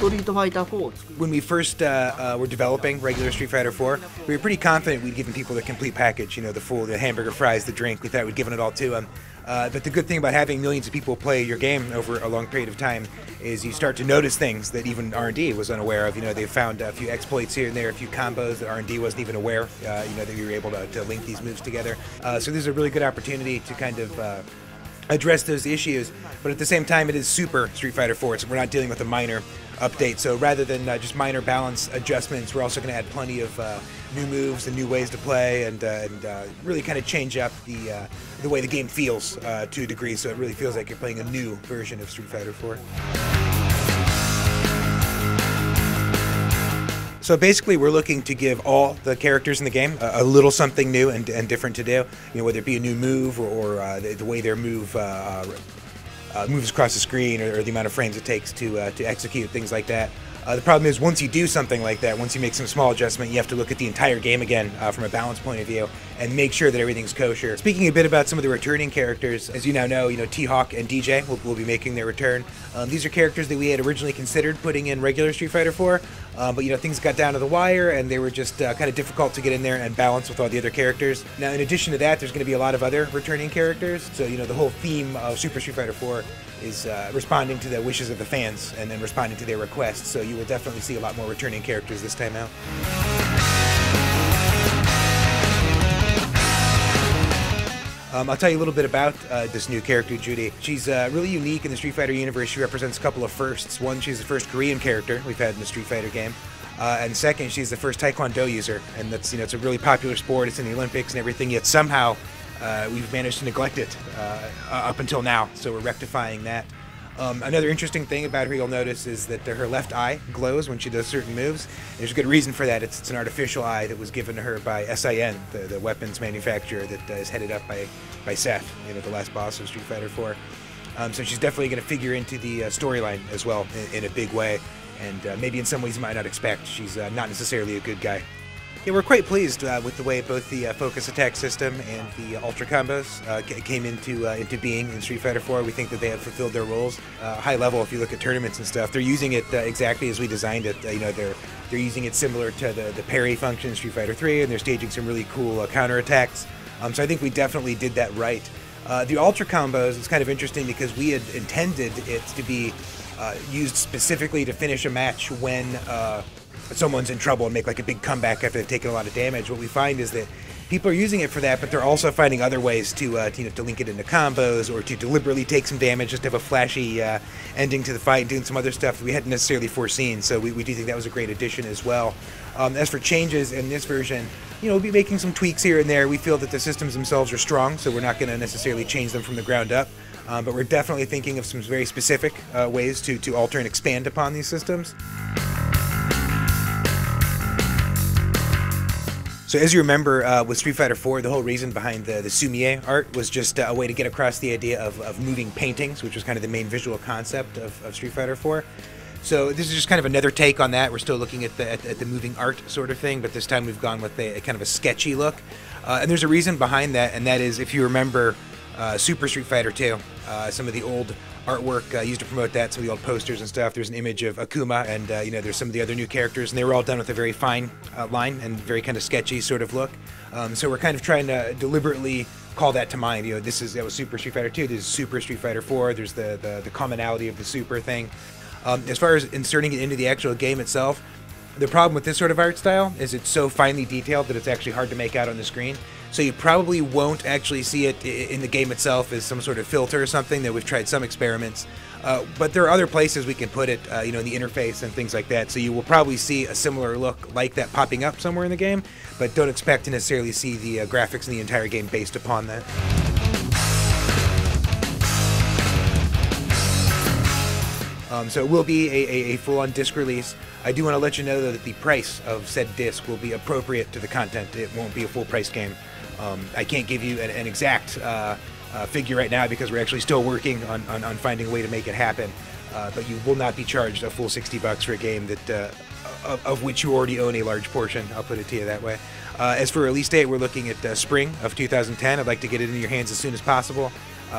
Street Fighter 4 When we first uh, uh, were developing regular Street Fighter 4, we were pretty confident we'd given people the complete package, you know, the full, the hamburger fries, the drink. We thought we'd given it all to them. Uh, but the good thing about having millions of people play your game over a long period of time is you start to notice things that even R&D was unaware of. You know, they found a few exploits here and there, a few combos that R&D wasn't even aware, uh, you know, that you were able to, to link these moves together. Uh, so this is a really good opportunity to kind of uh, address those issues. But at the same time, it is super Street Fighter 4, so we're not dealing with a minor update. So rather than uh, just minor balance adjustments, we're also going to add plenty of uh, new moves and new ways to play, and, uh, and uh, really kind of change up the uh, the way the game feels to a degree. So it really feels like you're playing a new version of Street Fighter 4. So basically, we're looking to give all the characters in the game a, a little something new and, and different to do. You know, whether it be a new move or, or uh, the, the way their move uh, uh, moves across the screen, or, or the amount of frames it takes to uh, to execute things like that. Uh, the problem is once you do something like that, once you make some small adjustment, you have to look at the entire game again uh, from a balance point of view and make sure that everything's kosher. Speaking a bit about some of the returning characters, as you now know, you know T-Hawk and Dee Jay will, will be making their return. Um, these are characters that we had originally considered putting in regular Street Fighter 4, uh, but you know things got down to the wire and they were just uh, kind of difficult to get in there and balance with all the other characters. Now, in addition to that, there's going to be a lot of other returning characters. So you know the whole theme of Super Street Fighter 4 is uh, responding to the wishes of the fans and then responding to their requests. So you will definitely see a lot more returning characters this time out. Um, I'll tell you a little bit about uh, this new character, Juri. She's uh, really unique in the Street Fighter universe. She represents a couple of firsts. One, she's the first Korean character we've had in the Street Fighter game. Uh, and second, she's the first Taekwondo user, and that's you know it's a really popular sport. It's in the Olympics and everything. Yet somehow uh, we've managed to neglect it uh, up until now. So we're rectifying that. Um, another interesting thing about her you'll notice is that her left eye glows when she does certain moves. There's a good reason for that. It's, it's an artificial eye that was given to her by SIN, the, the weapons manufacturer that uh, is headed up by, by Seth, you know, the last boss of Street Fighter 4. Um, so she's definitely going to figure into the uh, storyline as well in, in, a big way, and uh, maybe in some ways you might not expect. She's uh, not necessarily a good guy. Yeah, we're quite pleased uh, with the way both the uh, focus attack system and the uh, ultra combos uh, came into uh, into being in Street Fighter 4. We think that they have fulfilled their roles. Uh, high level, if you look at tournaments and stuff, they're using it exactly as we designed it. you know, they're they're using it similar to the, the parry function in Street Fighter 3, and they're staging some really cool counter attacks. Um, so I think we definitely did that right. the ultra combos is kind of interesting because we had intended it to be used specifically to finish a match when someone's in trouble and make like a big comeback after they've taken a lot of damage. What we find is that people are using it for that, but they're also finding other ways to, uh, to, you know, to link it into combos or to deliberately take some damage just to have a flashy uh, ending to the fight doing some other stuff we hadn't necessarily foreseen. So we, we do think that was a great addition as well. Um, as for changes in this version, you know, we'll be making some tweaks here and there. We feel that the systems themselves are strong, so we're not going to necessarily change them from the ground up. Um, but we're definitely thinking of some very specific uh, ways to, to alter and expand upon these systems. So as you remember, uh, with Street Fighter 4, the whole reason behind the, the sumi-e art was just uh, a way to get across the idea of, of moving paintings, which was kind of the main visual concept of, of Street Fighter 4. So this is just kind of another take on that. We're still looking at the, at, at the moving art sort of thing, but this time we've gone with a, a kind of a sketchy look. Uh, and there's a reason behind that, and that is if you remember uh, Super Street Fighter 2, uh, some of the old artwork uh, used to promote that, some of the old posters and stuff. There's an image of Akuma, and uh, you know, there's some of the other new characters, and they were all done with a very fine uh, line and very kind of sketchy sort of look. Um, so we're kind of trying to deliberately call that to mind. You know, this is that was Super Street Fighter 2. This is Super Street Fighter 4. There's the the, the commonality of the Super thing. Um, as far as inserting it into the actual game itself, the problem with this sort of art style is it's so finely detailed that it's actually hard to make out on the screen. So you probably won't actually see it in the game itself as some sort of filter or something. That we've tried some experiments, uh, but there are other places we can put it, uh, you know, in the interface and things like that. So you will probably see a similar look like that popping up somewhere in the game, but don't expect to necessarily see the uh, graphics in the entire game based upon that. Um, so it will be a, a, a full-on disc release. I do want to let you know that the price of said disc will be appropriate to the content. It won't be a full price game. Um, I can't give you an, an exact uh, uh, figure right now because we're actually still working on, on, on finding a way to make it happen. Uh, but you will not be charged a full 60 bucks for a game that uh, of, of, which you already own a large portion. I'll put it to you that way. Uh, as for release date, we're looking at uh, spring of 2010. I'd like to get it in your hands as soon as possible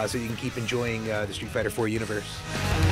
so you can keep enjoying the Street Fighter 4 universe.